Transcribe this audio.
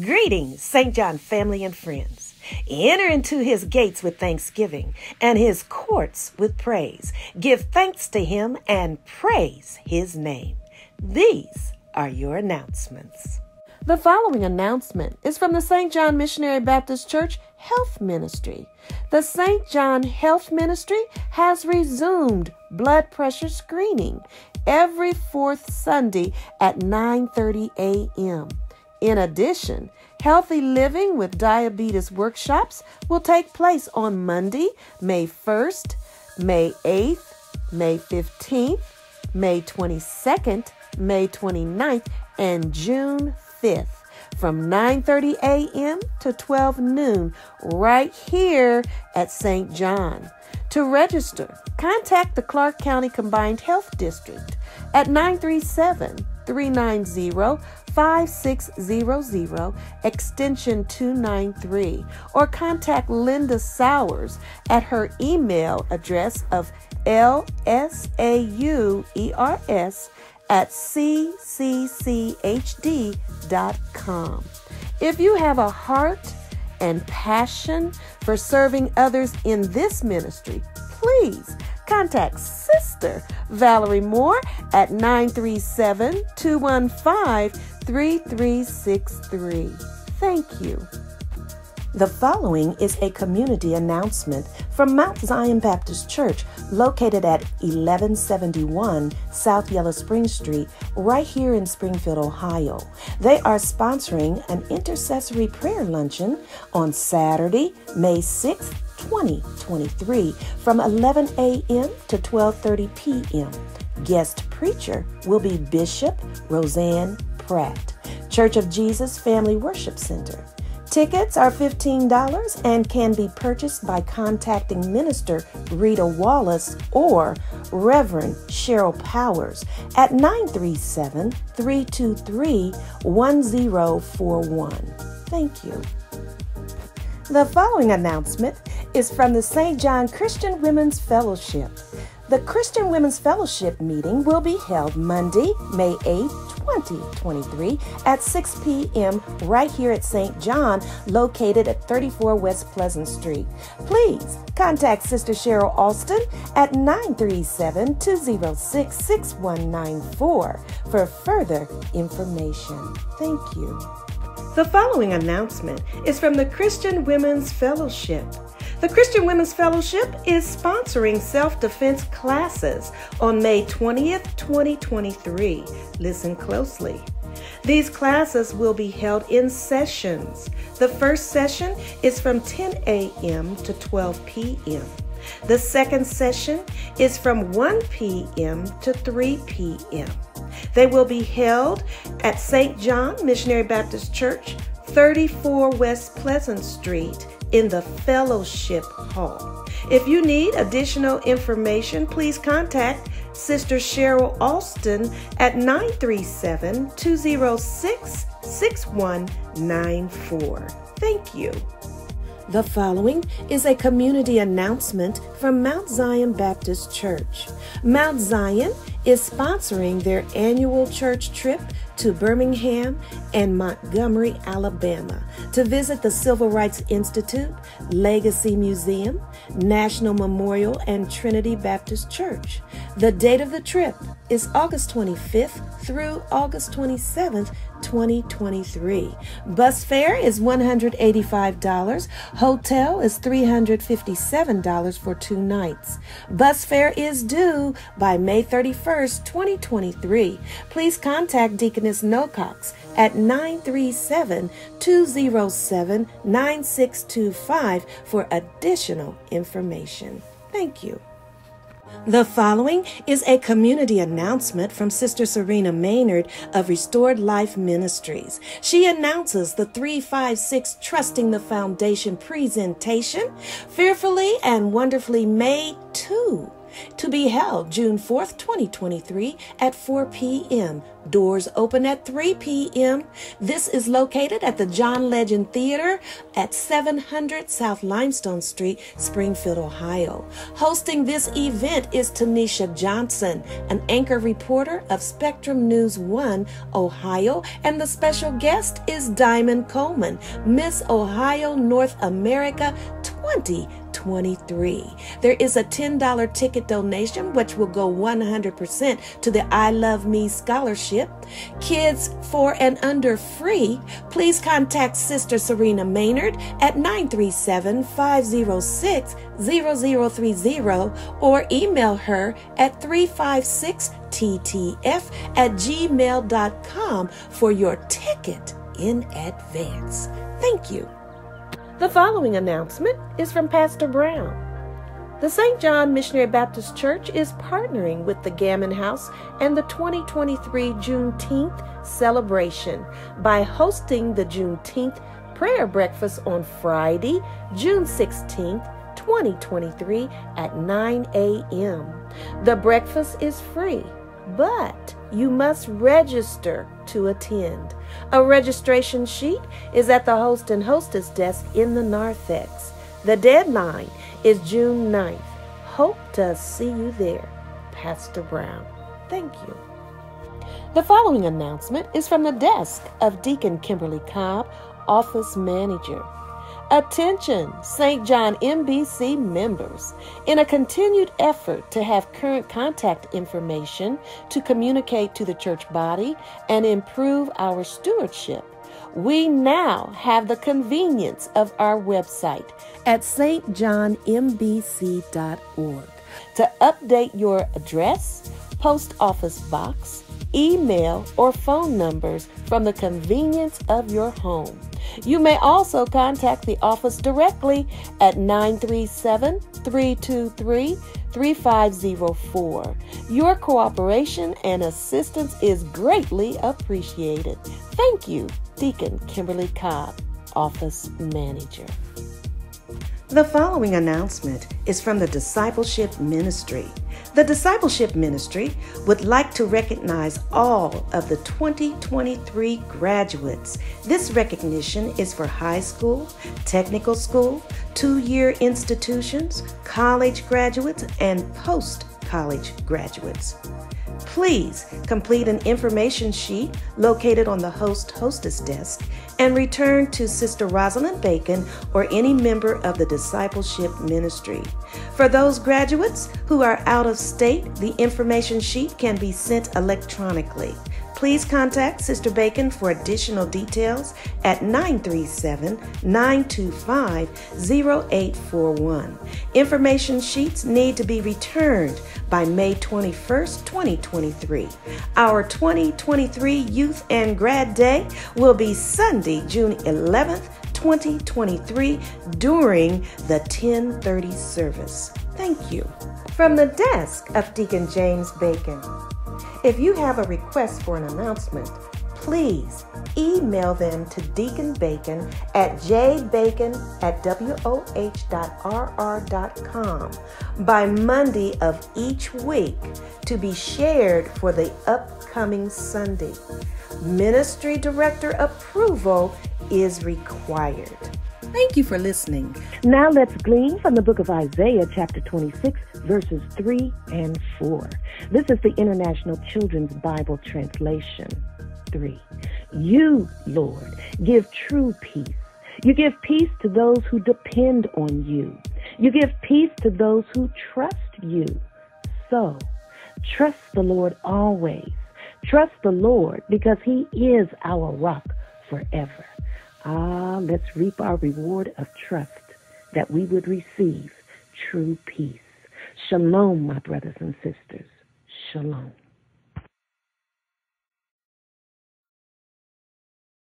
Greetings, St. John family and friends. Enter into his gates with thanksgiving and his courts with praise. Give thanks to him and praise his name. These are your announcements. The following announcement is from the St. John Missionary Baptist Church Health Ministry. The St. John Health Ministry has resumed blood pressure screening every fourth Sunday at 9:30 a.m. In addition, Healthy Living with Diabetes workshops will take place on Monday, May 1st, May 8th, May 15th, May 22nd, May 29th, and June 5th from 9:30 a.m. to 12 noon right here at St. John. To register, contact the Clark County Combined Health District at 937 390 5600 extension 293 or contact Linda Sowers at her email address of lsowers at ccchd.com. If you have a heart and passion for serving others in this ministry, please contact Sister Valerie Moore at 937 215 3363. Thank you. The following is a community announcement from Mount Zion Baptist Church, located at 1171 South Yellow Spring Street, right here in Springfield, Ohio. They are sponsoring an intercessory prayer luncheon on Saturday, May 6th, 2023, from 11 a.m. to 12:30 p.m. Guest preacher will be Bishop Roseanne Pratt, Church of Jesus Family Worship Center. Tickets are $15 and can be purchased by contacting Minister Rita Wallace or Reverend Cheryl Powers at 937 323 1041. Thank you. The following announcement is from the St. John Christian Women's Fellowship. The Christian Women's Fellowship meeting will be held Monday, May 8, 2023 at 6 p.m. right here at St. John, located at 34 West Pleasant Street. Please contact Sister Cheryl Alston at 937 206 6194 for further information. Thank you. The following announcement is from the Christian Women's Fellowship. The Christian Women's Fellowship is sponsoring self defense classes on May 20th, 2023. Listen closely. These classes will be held in sessions. The first session is from 10 a.m. to 12 p.m. The second session is from 1 p.m. to 3 p.m. They will be held at St. John Missionary Baptist Church, 34 West Pleasant Street in the Fellowship Hall. If you need additional information, please contact Sister Cheryl Alston at 937 206 6194. Thank you. The following is a community announcement from Mount Zion Baptist Church. Mount Zion is sponsoring their annual church trip to Birmingham and Montgomery, Alabama to visit the Civil Rights Institute, Legacy Museum, National Memorial, and Trinity Baptist Church. The date of the trip is August 25th through August 27th, 2023. Bus fare is $185. Hotel is $357 for two nights. Bus fare is due by May 31st, 2023. Please contact Deaconess Nocox at 937 207 9625 for additional information. Thank you. The following is a community announcement from Sister Serena Maynard of Restored Life Ministries. She announces the 356 Trusting the Foundation presentation, Fearfully and Wonderfully Made 2 to be held June 4th, 2023 at 4 p.m. Doors open at 3 p.m. This is located at the John Legend Theater at 700 South Limestone Street, Springfield, Ohio. Hosting this event is Tanisha Johnson, an anchor reporter of Spectrum News 1, Ohio, and the special guest is Diamond Coleman, Miss Ohio North America 20. 2023. There is a $10 ticket donation, which will go 100% to the I Love Me Scholarship. Kids 4 and under free. Please contact Sister Serena Maynard at 937 506 0030 or email her at 356 ttf at gmail.com for your ticket in advance. Thank you. The following announcement is from Pastor Brown. The St. John Missionary Baptist Church is partnering with the Gammon House and the 2023 Juneteenth celebration by hosting the Juneteenth prayer breakfast on Friday, June 16th, 2023 at 9 a.m. The breakfast is free, but you must register to attend. A registration sheet is at the host and hostess desk in the narthex. The deadline is June 9th. Hope to see you there. Pastor Brown. Thank you. The following announcement is from the desk of Deacon Kimberly Cobb, Office Manager. Attention, St. John MBC members. In a continued effort to have current contact information to communicate to the church body and improve our stewardship, we now have the convenience of our website at stjohnmbc.org to update your address, post office box, email, or phone numbers from the convenience of your home. You may also contact the office directly at 937 323 3504. Your cooperation and assistance is greatly appreciated. Thank you, Deacon Kimberly Cobb, Office Manager. The following announcement is from the Discipleship Ministry. The Discipleship Ministry would like to recognize all of the 2023 graduates. This recognition is for high school, technical school, two year institutions, college graduates, and post college graduates. Please complete an information sheet located on the host hostess desk and return to Sister Rosalind Bacon or any member of the discipleship ministry. For those graduates who are out of state, the information sheet can be sent electronically. Please contact Sister Bacon for additional details at 937 925 0841. Information sheets need to be returned by May 21st, 2023. Our 2023 Youth and Grad Day will be Sunday, June 11th, 2023 during the 1030 service. Thank you. From the desk of Deacon James Bacon. If you have a request for an announcement, please email them to Deacon Bacon at jbacon at woh.rr.com by Monday of each week to be shared for the upcoming Sunday. Ministry Director approval is required. Thank you for listening. Now let's glean from the book of Isaiah, chapter 26, verses 3 and 4. This is the International Children's Bible translation. 3. You, Lord, give true peace. You give peace to those who depend on you. You give peace to those who trust you. So, trust the Lord always. Trust the Lord because he is our rock forever. Ah, let's reap our reward of trust that we would receive true peace. Shalom, my brothers and sisters. Shalom.